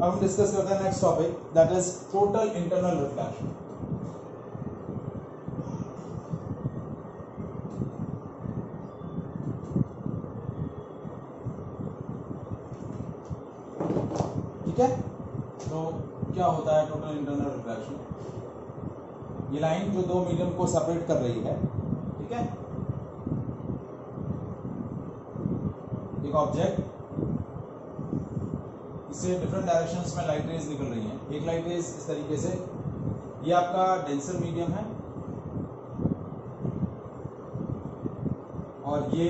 हम we करते हैं next topic that is total internal reflection ठीक है तो क्या होता है टोटल इंटरनल रिफ्लेक्शन ये लाइन जो दो मीडियम को सेपरेट कर रही है ठीक है एक ऑब्जेक्ट से डिफरेंट डायरेक्शन में लाइट रेज निकल रही हैं एक लाइट रेज इस तरीके से ये आपका डेंसर मीडियम है और ये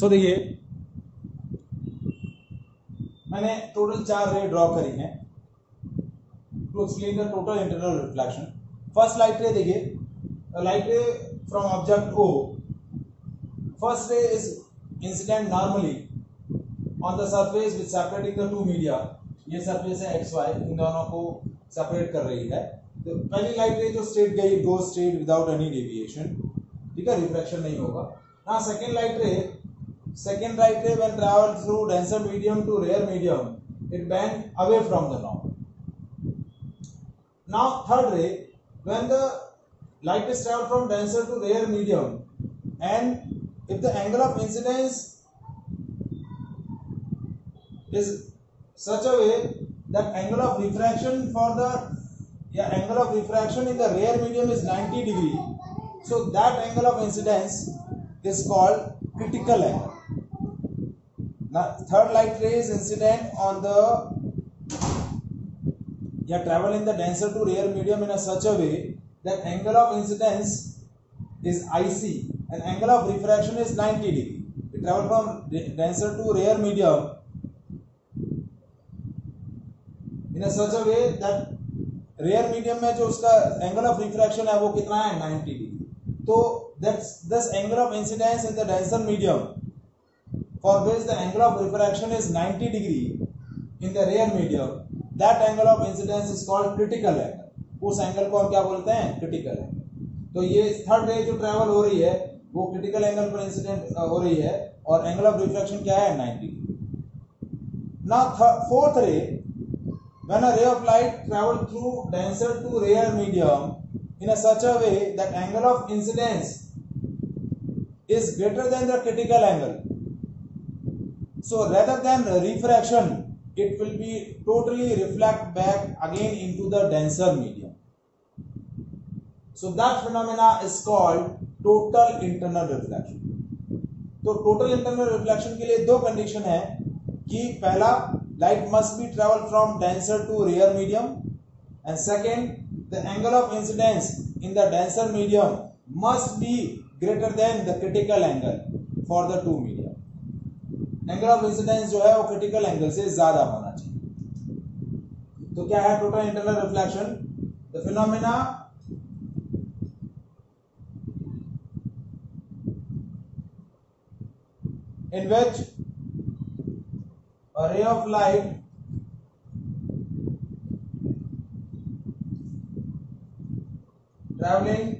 सो देखिए मैंने टोटल चार रे ड्रॉ करी है to explain the total internal reflection first light ray देखिए light ray from object O first ray is incident normally on the surface with separating the two media ये surface है X Y इन दोनों को separate कर रही है तो पहली लाइट रे जो स्ट्रेट गई go straight without any deviation ठीक है रिफ्लेक्शन नहीं होगा ना second light ray Second right ray when travels through denser medium to rare medium, it bends away from the norm. Now third ray, when the light is traveled from denser to rare medium and if the angle of incidence is such a way that angle of refraction for the yeah, angle of refraction in the rare medium is 90 degree. So that angle of incidence is called critical angle. Third light ray incident on the या travel in the denser to rare medium in a such a way that angle of incidence is IC and angle of refraction is 90 degree travel from denser to rare medium in such a way that rare medium में जो उसका angle of refraction है वो कितना है 90 degree तो that's this angle of incidence in the denser medium for which the angle of refraction is 90 degree in the rare medium, that angle of incidence is called critical angle. उस angle को हम क्या बोलते हैं critical angle तो ये third ray जो travel हो रही है वो क्रिटिकल एंगल पर इंसिडेंट हो रही है और एंगल ऑफ रिफ्लेक्शन क्या है 90 now fourth ray when a ray of light travel through denser to rare medium in a such a way that angle of incidence is greater than the critical angle So rather than refraction, it will be totally reflect back again into the denser medium. So that phenomena is called total internal reflection. तो total internal reflection के लिए दो condition है कि पहला light must be travel from denser to rare medium and second the angle of incidence in the denser medium must be greater than the critical angle for the two medium angle of incidence जो है वो critical angle से ज्यादा होना चाहिए तो क्या है total internal reflection the phenomena in which a ray of light traveling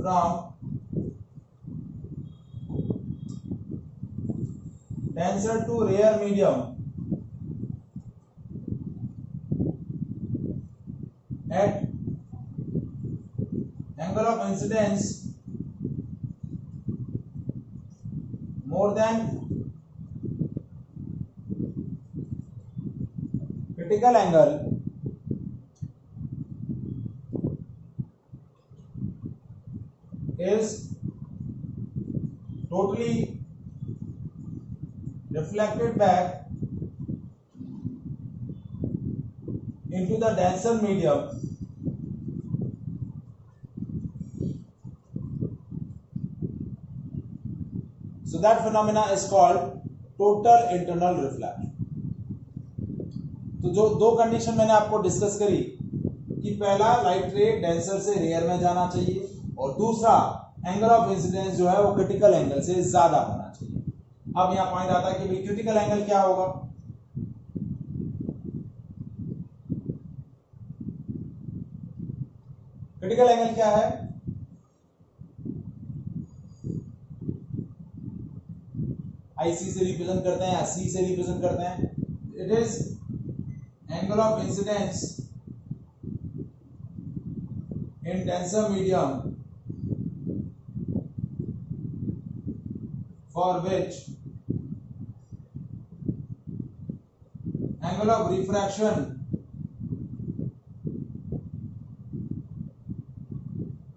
from tensor to rare medium at angle of incidence more than critical angle is reflected back into the denser medium so that phenomena is called total internal reflection तो जो दो condition मैंने आपको discuss करी कि पहला light ray denser से rare में जाना चाहिए और दूसरा एंगल ऑफ इंसिडेंस जो है वो क्रिटिकल एंगल से ज्यादा होना अब यहां पॉइंट आता है कि भाई क्यूटिकल एंगल क्या होगा क्रिटिकल एंगल क्या है आईसी से रिप्रेजेंट करते हैं सी से रिप्रेजेंट करते हैं it is angle of incidence in tensor medium for which angle of refraction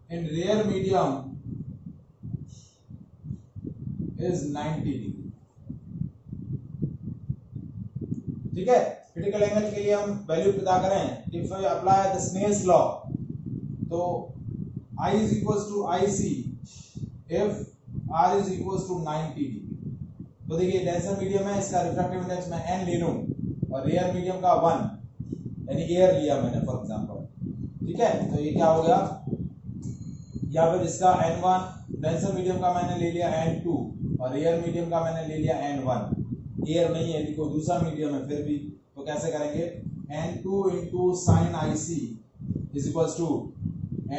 in rare medium is 90 degree ठीक है क्रिटिकल एंगल के लिए हम वैल्यू पता करें if I apply the Snell's law तो i is equal to I C if R is equal to ninety degree तो देखिए डेंसर मीडियम है इसका रिफ्रैक्टिव इंडेक्स मैं n ले लू और रेयर मीडियम का वन यानी एयर लिया मैंने फॉर एग्जाम्पल ठीक है तो ये क्या हो गया या फिर इसका एन वन डेंसर मीडियम का मैंने ले लिया एन टू और एयर मीडियम का मैंने ले लिया एन वन एयर नहीं है देखो दूसरा मीडियम है फिर भी तो कैसे करेंगे N two into sine I C is to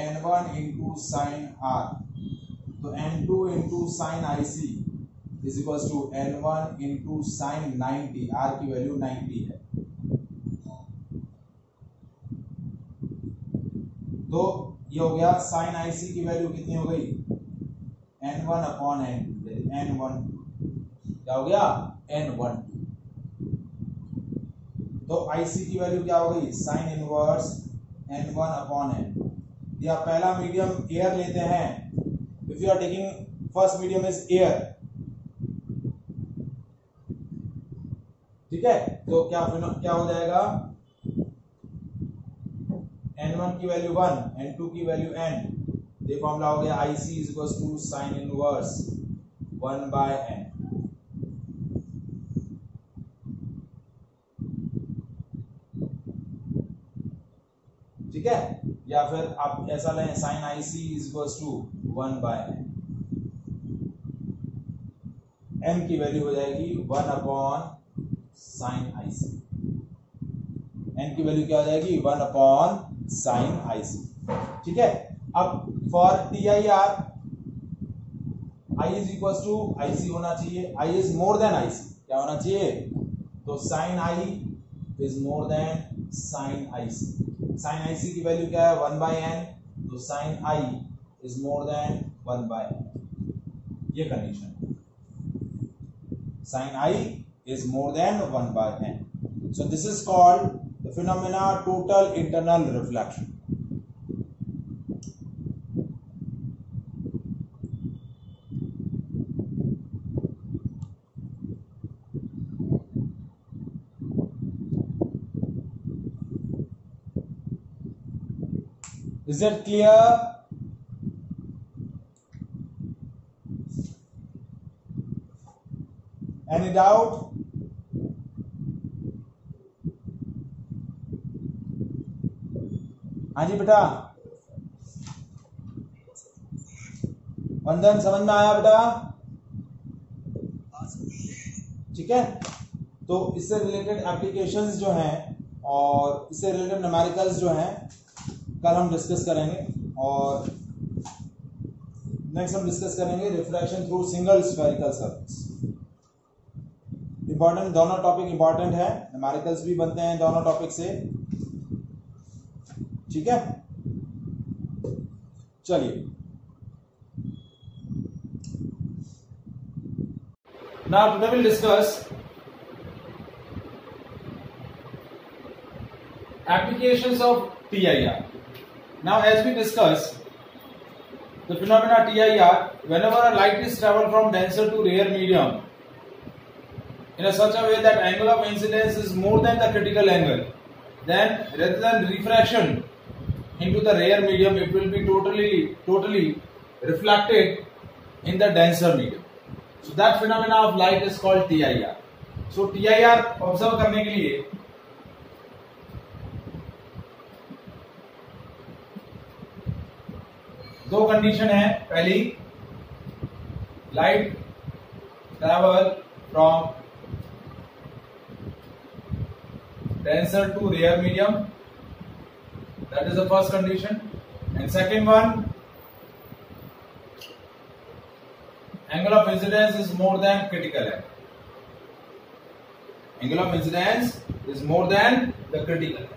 N one into sine R तो N two into sine I C is equal to N one into sine ninety R की वैल्यू नाइनटी है तो ये हो गया साइन आईसी की वैल्यू कितनी हो गई N one upon N N one क्या हो गया एन वन तो आईसी की वैल्यू क्या हो गई sine inverse N one upon N या पहला मीडियम एयर लेते हैं if you are taking first medium is air ठीक है तो क्या क्या हो जाएगा एन वन की वैल्यू वन एन टू की वैल्यू एन ये फॉर्मूला हो गया I C is to sine inverse one by N ठीक है या फिर आप ऐसा लें sine I C is to one by N M की वैल्यू हो जाएगी one upon sine I C N की वैल्यू क्या हो जाएगी one upon sine I C ठीक है अब for T I R I is equal to I C होना चाहिए I is more than I C क्या होना चाहिए तो sine I is more than sine I C sine I C की वैल्यू क्या है वन बाई एन तो sine I is more than one by ये condition sine I is more than 1 by n. So this is called the phenomena total internal reflection. Is it clear? Any doubt? हाँ जी बेटा वंदन समझ में आया बेटा ठीक है तो इससे रिलेटेड एप्लीकेशन जो हैं और इससे रिलेटेड नमेरिकल्स जो हैं कल हम डिस्कस करेंगे और नेक्स्ट हम डिस्कस करेंगे reflection through single spherical surface important दोनों टॉपिक इंपॉर्टेंट है नमेरिकल्स भी बनते हैं दोनों टॉपिक से ठीक है चलिए now now today we'll discuss applications of tir now as we discuss the phenomena tir ever a light is travel from denser to rare medium in a such a way that angle of incidence is more than the critical angle then rather than refraction into the rare medium, it will be totally, totally reflected in the denser medium. So that phenomena of light is called TIR. So TIR observe karne ke liye दो condition है पहली light travel from denser to rare medium That is the first condition. And second one, angle of incidence is more than critical angle. Angle of incidence is more than the critical angle.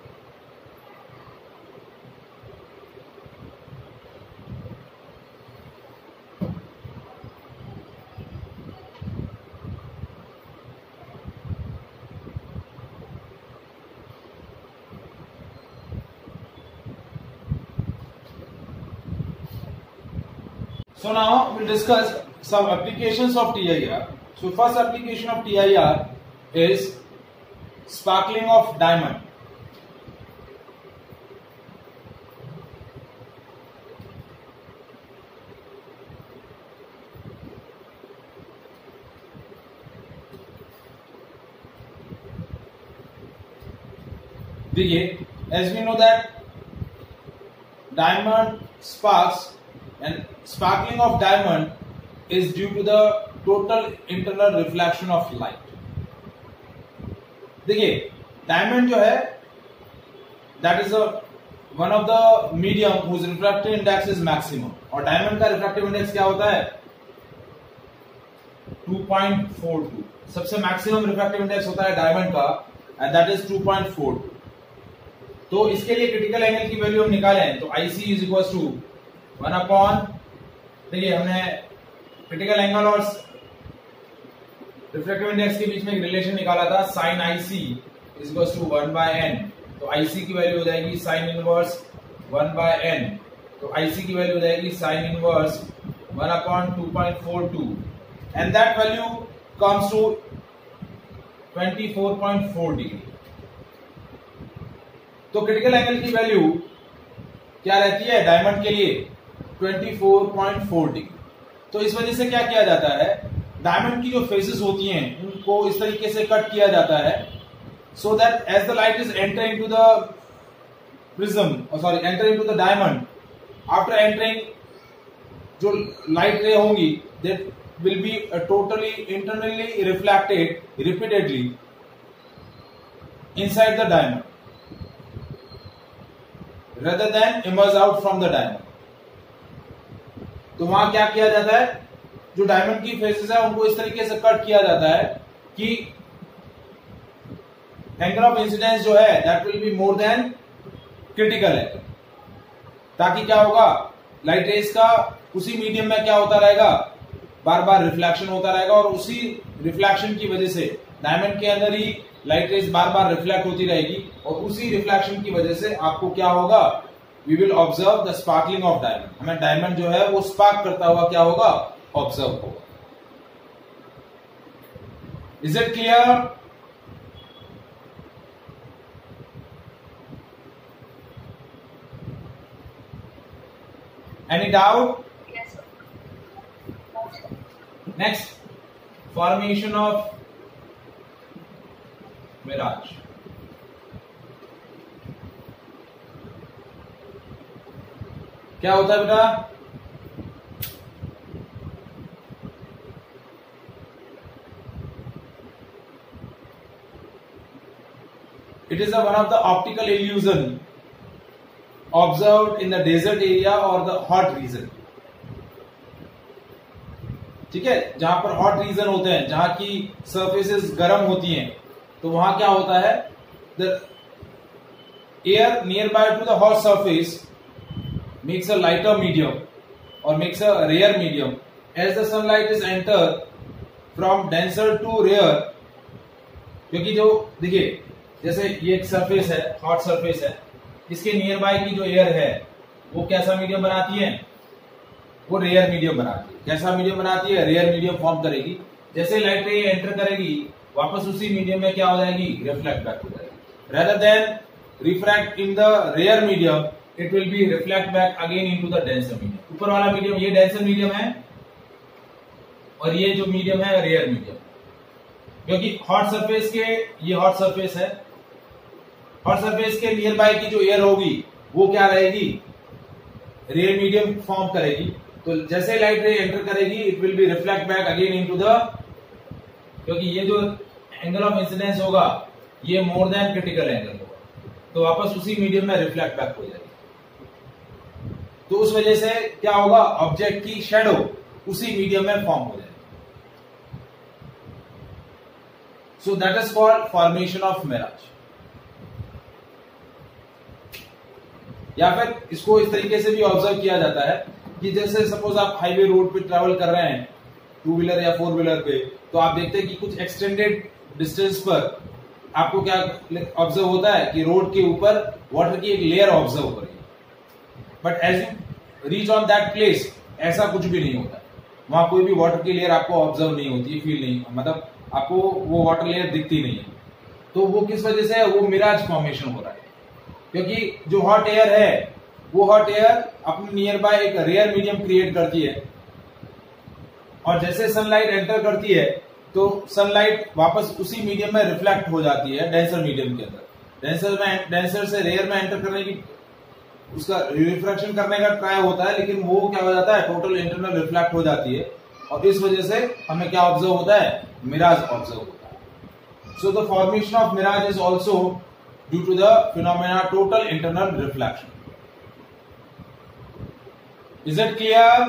So now we'll discuss some applications of TIR. So first application of TIR is sparkling of diamond. देखिए as we know that diamond sparks and sparkling of diamond is due to the total internal reflection of light देखिए diamond जो है that is one of the medium whose refractive index is maximum और diamond का refractive index क्या होता है 2.42 सबसे maximum refractive index होता है डायमंड का एंड दैट इज 2.42 तो इसके लिए क्रिटिकल एंगल की वैल्यू हम निकालें तो IC is equal to one upon देखिए हमने क्रिटिकल एंगल और रिफ्लेक्टिव इंडेक्स के बीच में एक रिलेशन निकाला था sine IC is equal to one by N तो आईसी की वैल्यू हो जाएगी sine inverse one by N तो आईसी की वैल्यू हो जाएगी sine inverse one upon two point four two and that value comes to twenty four point four degree तो critical angle की वैल्यू क्या रहती है डायमंड के लिए 24.40 डिग्री तो इस वजह से क्या किया जाता है डायमंड की जो फेसेस होती हैं उनको इस तरीके से कट किया जाता है so that as the light is entering to the prism sorry entering to the diamond after entering जो लाइट रे होंगी that will be totally internally reflected repeatedly inside the diamond rather than emerge out from the diamond तो वहां क्या किया जाता है जो diamond की फेसेस है उनको इस तरीके से कट किया जाता है कि एंगल ऑफ इंसिडेंस जो है that will be more than critical है ताकि क्या होगा लाइट रेस का उसी मीडियम में क्या होता रहेगा बार बार रिफ्लेक्शन होता रहेगा और उसी रिफ्लेक्शन की वजह से डायमंड के अंदर ही लाइट रेस बार बार रिफ्लेक्ट होती रहेगी और उसी रिफ्लेक्शन की वजह से आपको क्या होगा we will observe the sparkling of diamond हमें डायमंड जो है वो स्पार्क करता हुआ क्या होगा ऑब्जर्व होगा is it clear any doubt next formation of mirage क्या होता है बेटा it is one of the optical illusion observe in the desert area और द हॉट रीजन ठीक है जहां पर हॉट रीजन होते हैं जहां की सर्फेसिस गर्म होती हैं, तो वहां क्या होता है the air near by to the hot surface makes a lighter medium or makes a rare medium. As the sunlight is enter from denser to rare, क्योंकि जो देखिए जैसे ये एक सरफेस है हॉट सरफेस है इसके नियर बाय की जो एयर है वो कैसा मीडियम बनाती है वो रेयर मीडियम बनाती है कैसा मीडियम बनाती है रेयर मीडियम फॉर्म करेगी जैसे लाइट रे एंटर करेगी वापस उसी मीडियम में क्या हो जाएगी रिफ्लेक्ट बैक हो जाएगी rather than refract in the rare medium it will be reflect back again into the denser medium ऊपर वाला मीडियम ये डेंसर मीडियम है और ये जो मीडियम है रेयर मीडियम क्योंकि हॉट सरफेस के ये हॉट सरफेस है हॉट सरफेस के नियर बाय की जो एयर होगी वो क्या रहेगी रेयर मीडियम फॉर्म करेगी तो जैसे लाइट रे एंटर करेगी it will be reflect back again into the क्योंकि ये जो एंगल ऑफ इंसिडेंस होगा ये मोर देन क्रिटिकल एंगल होगा तो वापस उसी मीडियम में रिफ्लेक्ट बैक हो जाएगा तो उस वजह से क्या होगा ऑब्जेक्ट की शेडो उसी मीडियम में फॉर्म हो जाएगी so that is called formation of mirage या फिर इसको इस तरीके से भी ऑब्जर्व किया जाता है कि जैसे सपोज आप हाईवे रोड पे ट्रेवल कर रहे हैं टू व्हीलर या फोर व्हीलर पे तो आप देखते हैं कि कुछ एक्सटेंडेड डिस्टेंस पर आपको क्या ऑब्जर्व होता है कि रोड के ऊपर वाटर की एक लेयर ऑब्जर्व हो रही है but as you reach on that place ऐसा कुछ भी नहीं होता वहां कोई भी वाटर की लेयर आपको ऑब्जर्व नहीं होती फील नहीं मतलब आपको वो वाटर लेयर दिखती नहीं है तो वो किस वजह से है वो मिराज फॉर्मेशन हो रहा है क्योंकि जो हॉट एयर है वो हॉट एयर अपने नियर बाय एक रेयर मीडियम क्रिएट करती है और जैसे सनलाइट एंटर करती है तो सनलाइट वापस उसी मीडियम में रिफ्लेक्ट हो जाती है डेंसर मीडियम के अंदर डेंसर में डेंसर से रेयर में एंटर करने की उसका रिफ्रैक्शन करने का ट्राई होता है लेकिन वो क्या हो जाता है टोटल इंटरनल रिफ्लेक्ट हो जाती है और इस वजह से हमें क्या ऑब्जर्व होता है मिराज ऑब्जर्व होता है so the formation of mirage is also due to the phenomena total internal reflection is it clear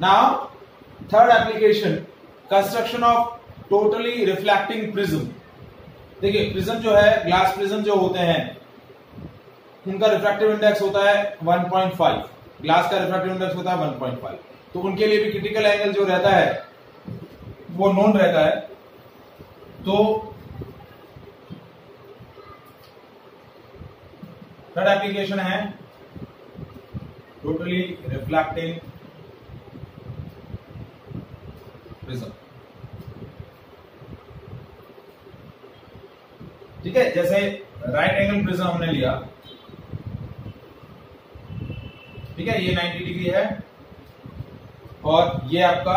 now third application construction of totally reflecting prism देखिए प्रिज्म जो है ग्लास प्रिज्म जो होते हैं उनका रिफ्रैक्टिव इंडेक्स होता है 1.5 ग्लास का रिफ्रैक्टिव इंडेक्स होता है 1.5 तो उनके लिए भी क्रिटिकल एंगल जो रहता है वो नॉन रहता है तो थर्ड एप्लीकेशन है टोटली रिफ्लेक्टिंग प्रिज्म ठीक है जैसे राइट एंगल प्रिज्म हमने लिया ठीक है ये 90 डिग्री है और ये आपका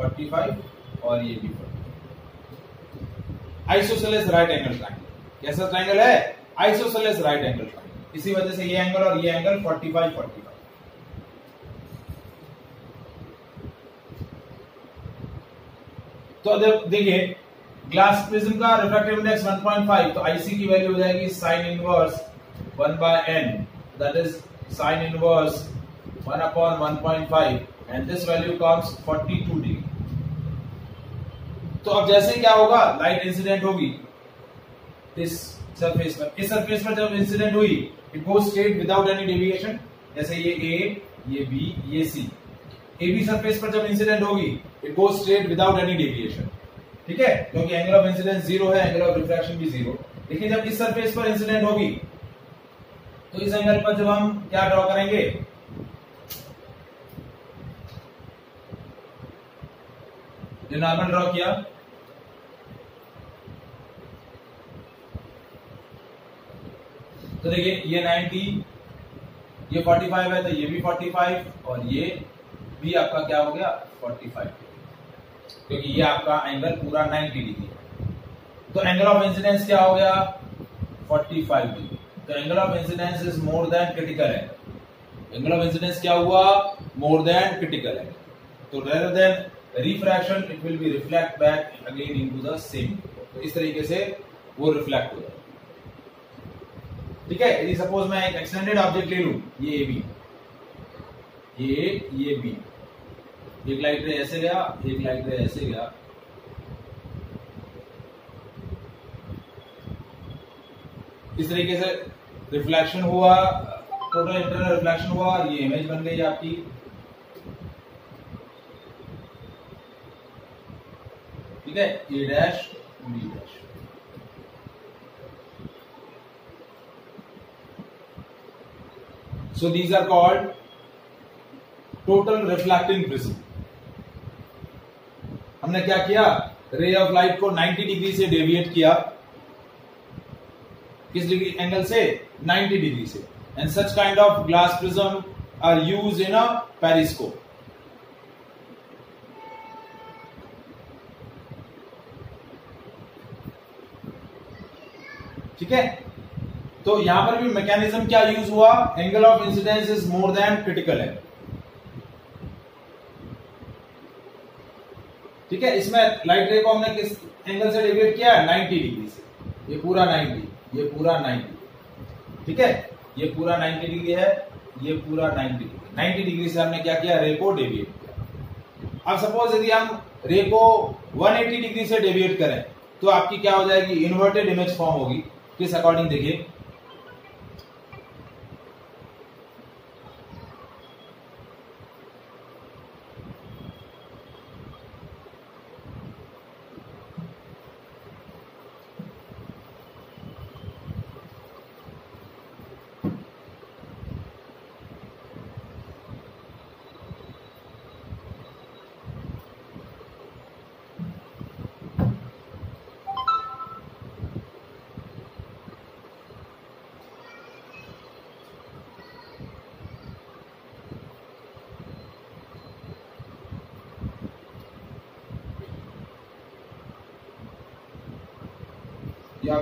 45 और ये भी 45 आइसोसेलेस राइट एंगल ट्राइंगल कैसा ट्राइंगल है आइसोसेलेस राइट एंगल ट्राइंगल इसी वजह से ये एंगल और ये एंगल 45 45 तो देखिए ग्लास प्रिज्म का रिफ्रैक्टिव इंडेक्स 1.5 तो आईसी की वैल्यू हो जाएगी sine inverse 1 by N that is sine inverse 1 upon 1.5 and this value comes 42 degree तो अब जैसे क्या होगा लाइट इंसिडेंट होगी दिस सरफेस पर इस सरफेस पर जब इंसिडेंट हुई it goes straight without any deviation जैसे ये ए ये बी ये सी ए बी सरफेस पर जब इंसिडेंट होगी it goes straight without any deviation ठीक है क्योंकि एंगल ऑफ इंसिडेंस जीरो है एंगल ऑफ रिफ्रैक्शन भी जीरो लेकिन जब इस सरफेस पर इंसिडेंट होगी तो इस एंगल पर जब हम क्या ड्रॉ करेंगे जो नॉर्मल ड्रॉ किया तो देखिए ये 90 ये 45 है तो ये भी 45 और ये भी आपका क्या हो गया 45 क्योंकि ये आपका एंगल पूरा 90 डिग्री है तो एंगल ऑफ इंसिडेंस क्या हो गया 45 डिग्री तो angle of incidence is more than critical angle angle of incidence क्या हुआ मोर देन क्रिटिकल एंगल तो rather than refraction it will be reflect back again into the same तो इस तरीके से वो रिफ्लेक्ट हो जाएगा ठीक है यदि सपोज मैं एक एक्सटेंडेड ऑब्जेक्ट ले लू ये ए बी ये ये बी एक लाइट रे ऐसे गया एक लाइट रे ऐसे गया इस तरीके से रिफ्लेक्शन हुआ टोटल इंटरनल रिफ्लेक्शन हुआ ये इमेज बन गई आपकी ठीक है A dash B dash so these are called total reflecting prism हमने क्या किया रे ऑफ लाइट को 90 डिग्री से डेविएट किया किस डिग्री एंगल से 90 डिग्री से and such kind of glass prism are use in a periscope ठीक है तो यहां पर भी मैकेनिज्म क्या यूज हुआ angle of incidence is more than critical है ठीक है इसमें लाइट रे को हमने किस एंगल से डेविएट किया है 90 डिग्री से ये पूरा 90 ये पूरा 90 ठीक है ये पूरा 90 डिग्री है ये पूरा 90 डिग्री 90 डिग्री से हमने क्या किया रे को डेविएट किया अब सपोज यदि हम रे को 180 डिग्री से डेविएट करें तो आपकी क्या हो जाएगी इन्वर्टेड इमेज फॉर्म होगी किस अकॉर्डिंग देखिए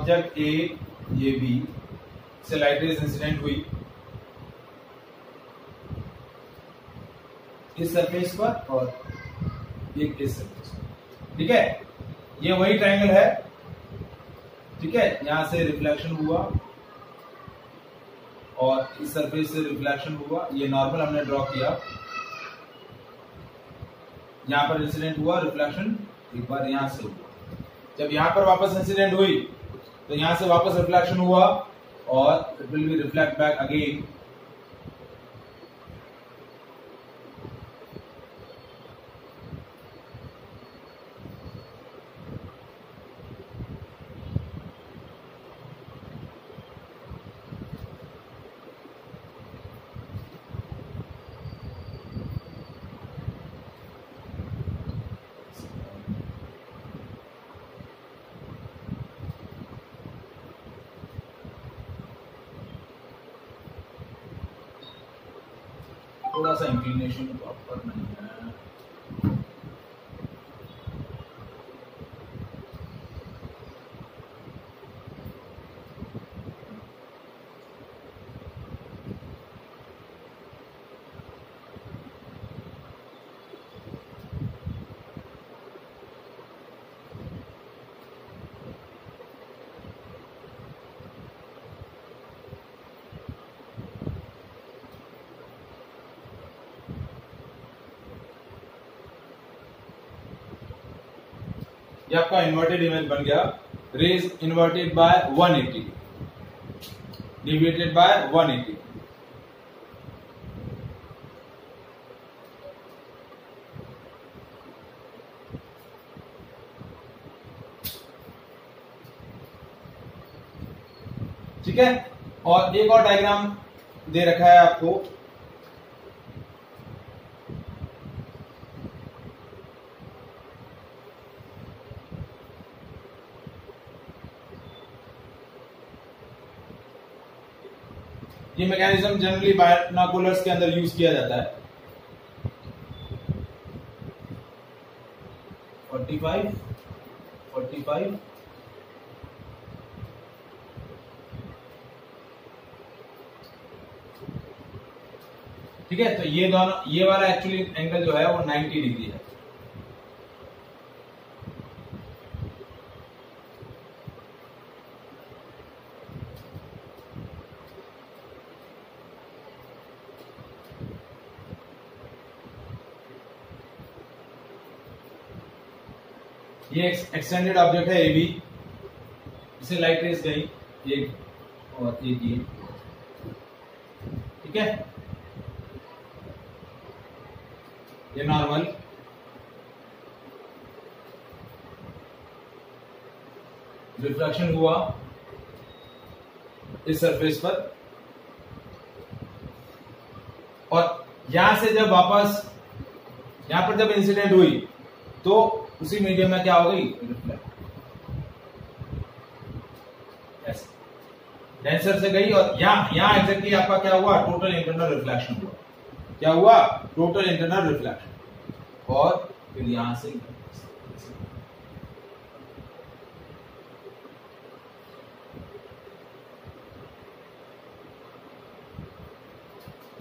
ऑब्जेक्ट ए ये बी से लाइट रेज इंसिडेंट हुई इस सरफेस पर और एक इस सरफेस पर ठीक है ये वही ट्रायंगल है ठीक है यहां से रिफ्लेक्शन हुआ और इस सरफेस से रिफ्लेक्शन हुआ ये नॉर्मल हमने ड्रॉ किया यहां पर इंसिडेंट हुआ रिफ्लेक्शन एक बार यहां से हुआ जब यहां पर वापस इंसिडेंट हुई तो यहां से वापस रिफ्लेक्शन हुआ और it will be reflect back again ये आपका इन्वर्टेड इमेज बन गया rays inverted by 180 deviated by eighty ठीक है और एक और डायग्राम दे रखा है आपको ये मैकेनिज्म जनरली बायोनाकुलर्स के अंदर यूज किया जाता है 45, 45, ठीक है तो ये दोनों ये वाला एक्चुअली एंगल जो है वो 90 डिग्री है एक्सटेंडेड ऑब्जेक्ट है ए बी इसे लाइट रेस गई एक और एक ये ठीक है ये नॉर्मल रिफ्लेक्शन हुआ इस सरफेस पर और यहां से जब वापस यहां पर जब इंसिडेंट हुई तो उसी मीडियम में क्या हो गई डेंसर से गई और यहाँ यहाँ एग्जैक्टली आपका क्या हुआ टोटल इंटरनल रिफ्लेक्शन हुआ क्या हुआ टोटल इंटरनल रिफ्लेक्शन और फिर यहां से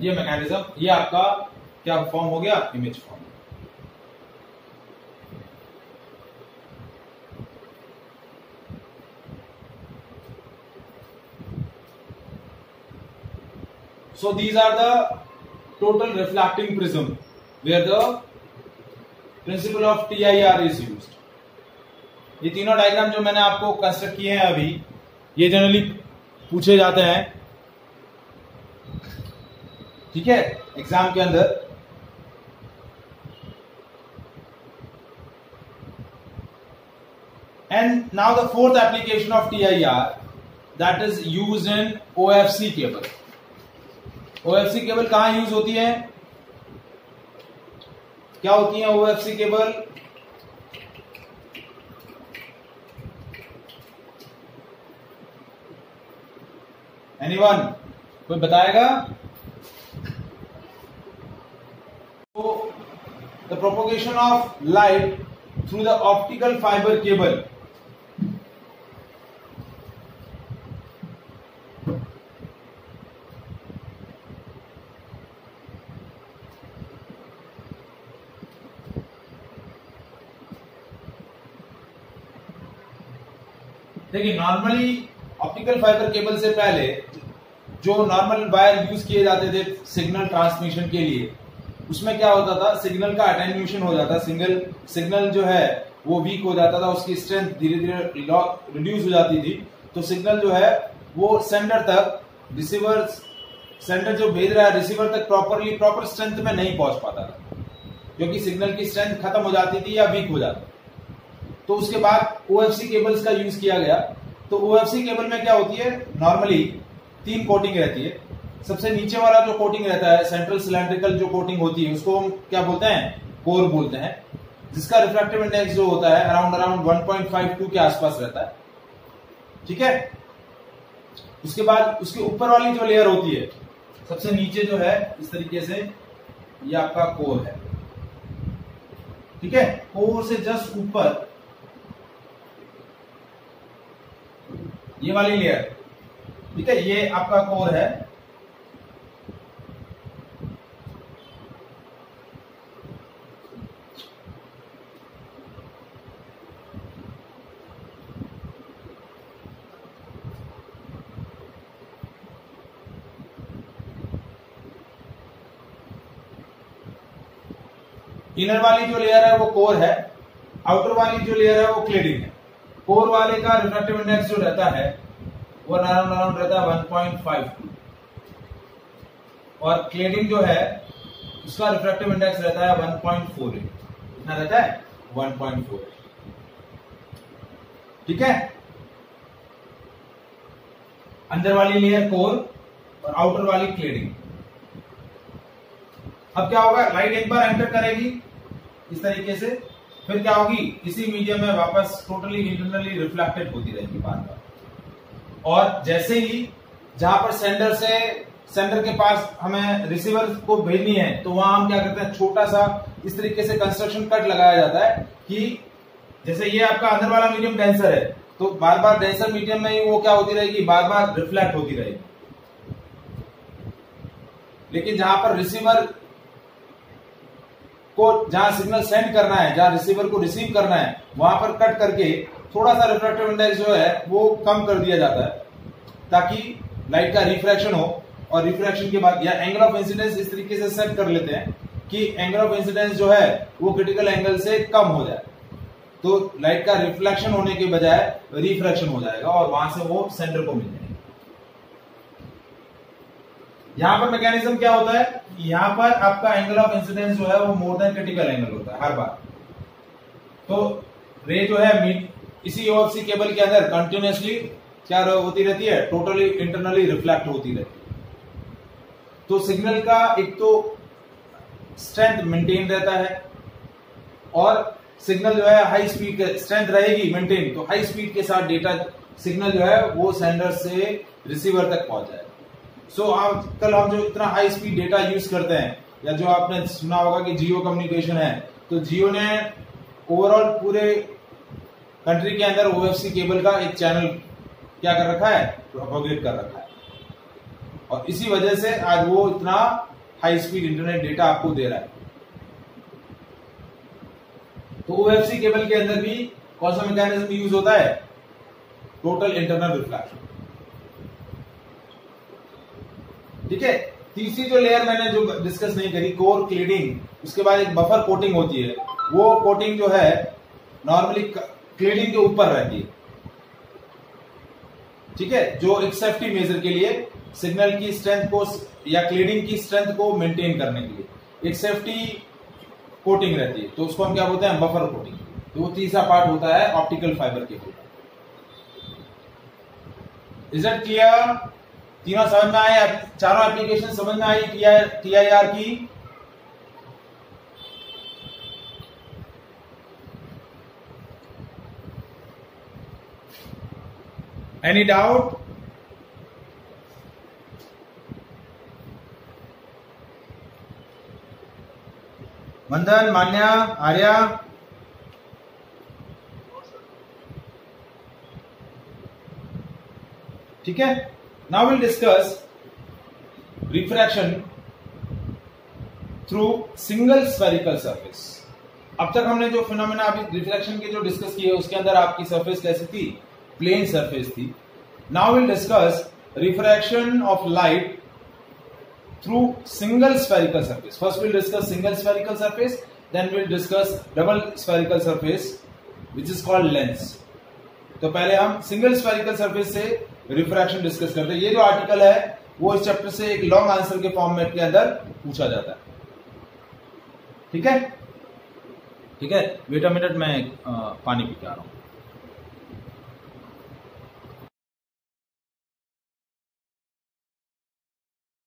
ये मैकेनिज्म ये आपका क्या फॉर्म हो गया image form So these are the total reflecting prism where the principle of TIR is used. ये तीनों डायग्राम जो मैंने आपको कंस्ट्रक्ट किए हैं अभी ये जनरली पूछे जाते हैं ठीक है एग्जाम के अंदर And now the fourth application of TIR that is used in OFC cable. OFC cable कहां यूज होती है क्या होती है ओएफसी केबल एनीवन कोई बताएगा तो the propagation of light through the optical fibre cable देखिए नॉर्मली ऑप्टिकल फाइबर केबल से पहले जो नॉर्मल वायर यूज किए जाते थे सिग्नल ट्रांसमिशन के लिए उसमें क्या होता था सिग्नल का अटेन्यूशन हो जाता सिंगल सिग्नल जो है वो वीक हो जाता था उसकी स्ट्रेंथ धीरे धीरे रिड्यूस हो जाती थी तो सिग्नल जो है वो सेंडर तक रिसीवर सेंडर जो भेज रहा है रिसीवर तक प्रॉपरली प्रॉपर स्ट्रेंथ में नहीं पहुंच पाता था क्योंकि सिग्नल की स्ट्रेंथ खत्म हो जाती थी या वीक हो जाती तो उसके बाद ओ केबल्स का यूज किया गया तो ओ केबल में क्या होती है नॉर्मली तीन कोटिंग रहती है सबसे नीचे वाला जो कोटिंग रहता है सेंट्रल सिलेंड्रिकल जो कोटिंग होती है उसको हम क्या बोलते हैं कोर बोलते हैं जिसका रिफ्रैक्टिव इंडेक्स जो होता है अराउंड अराउंड 1.52 के आसपास रहता है ठीक है उसके बाद उसके ऊपर वाली जो लेयर होती है सबसे नीचे जो है इस तरीके से ये आपका कोर है ठीक है कोर से जस्ट ऊपर ये वाली लेयर ठीक है ये आपका कोर है इनर वाली जो लेयर है वो कोर है आउटर वाली जो लेयर है वो क्लेडिंग है कोर वाले का रिफ्रेक्टिव इंडेक्स जो रहता है वो नाराउंड अराउंड रहता है वन पॉइंट फाइव और क्लेडिंग जो है उसका रिफ्रेक्टिव इंडेक्स रहता है वन पॉइंट फोर कितना रहता है वन पॉइंट फोर ठीक है अंदर वाली लेयर कोर और आउटर वाली क्लेडिंग अब क्या होगा लाइट एक बार एंटर करेगी इस तरीके से फिर क्या होगी इसी मीडियम में वापस टोटली इंटरनली रिफ्लेक्टेड होती रहेगी बार बार और जैसे ही जहां पर सेंडर से सेंडर के पास हमें रिसीवर को भेजनी है तो वहां हम क्या करते हैं छोटा सा इस तरीके से कंस्ट्रक्शन कट लगाया जाता है कि जैसे ये आपका अंदर वाला मीडियम डेंसर है तो बार बार डेंसर मीडियम में ही वो क्या होती रहेगी बार बार रिफ्लेक्ट होती रहेगी लेकिन जहां पर रिसीवर को जहां सिग्नल सेंड करना है जहां रिसीवर को रिसीव करना है वहां पर कट करके थोड़ा सा रिफ्रैक्टिव इंडेक्स जो है वो कम कर दिया जाता है ताकि लाइट का रिफ्रैक्शन हो और रिफ्रैक्शन के बाद या एंगल ऑफ इंसिडेंस इस तरीके से सेट कर लेते हैं कि एंगल ऑफ इंसिडेंस जो है वो क्रिटिकल एंगल से कम हो जाए तो लाइट का रिफ्लेक्शन होने के बजाय रिफ्रैक्शन हो जाएगा और वहां से वो सेंटर को मिल जाएगा यहां पर मैकेनिज्म क्या होता है यहां पर आपका एंगल ऑफ इंसिडेंस जो है वो मोर देन क्रिटिकल एंगल होता है हर बार तो रे जो है इसी सी केबल के अंदर कंटिन्यूसली क्या होती रहती है टोटली इंटरनली रिफ्लेक्ट होती रहती है तो सिग्नल का एक तो स्ट्रेंथ मेंटेन रहता है और सिग्नल जो है हाई स्पीड स्ट्रेंथ रहेगी मेंटेन तो हाई स्पीड के साथ डेटा सिग्नल जो है वो सेंडर से रिसीवर तक पहुंच जाए सो so, आप कल आप जो इतना हाई स्पीड डेटा यूज करते हैं या जो आपने सुना होगा कि जियो कम्युनिकेशन है तो जियो ने ओवरऑल पूरे कंट्री के अंदर ओ केबल का एक चैनल क्या कर रखा है प्रोपोगेट कर रखा है और इसी वजह से आज वो इतना हाई स्पीड इंटरनेट डेटा आपको दे रहा है तो ओ केबल के अंदर भी कौन सा मैकेनिज्म यूज होता है टोटल इंटरनल रिफ्लेक्शन ठीक है तीसरी जो लेयर मैंने जो डिस्कस नहीं करी कोर क्लीडिंग उसके बाद एक बफर कोटिंग होती है वो कोटिंग जो है नॉर्मली क्लीडिंग के ऊपर रहती है ठीक है जो एक सेफ्टी मेजर के लिए सिग्नल की स्ट्रेंथ को या क्लीडिंग की स्ट्रेंथ को मेंटेन करने के लिए एक सेफ्टी कोटिंग रहती है तो उसको हम क्या बोलते हैं बफर कोटिंग तो वो तीसरा पार्ट होता है ऑप्टिकल फाइबर के इज इट क्लियर तीनों समझ में आए चारों एप्लीकेशन समझ में आई टी आई आर की एनी डाउट वंदन मान्या आर्या ठीक है Now we'll discuss refraction through single spherical surface. अब तक हमने जो फिनोमेना अभी रिफ्लेक्शन के जो डिस्कस किए उसके अंदर आपकी सरफेस कैसी थी प्लेन सरफेस थी now will discuss refraction of light through single spherical surface first will discuss single spherical surface then will discuss double spherical surface which is called lens तो पहले हम सिंगल स्पेरिकल सरफेस से refraction discuss करते हैं ये जो article है वो इस चैप्टर से एक लॉन्ग आंसर के फॉर्मेट के अंदर पूछा जाता है ठीक है ठीक है वेट अ मिनट मैं पानी पी के आ रहा हूं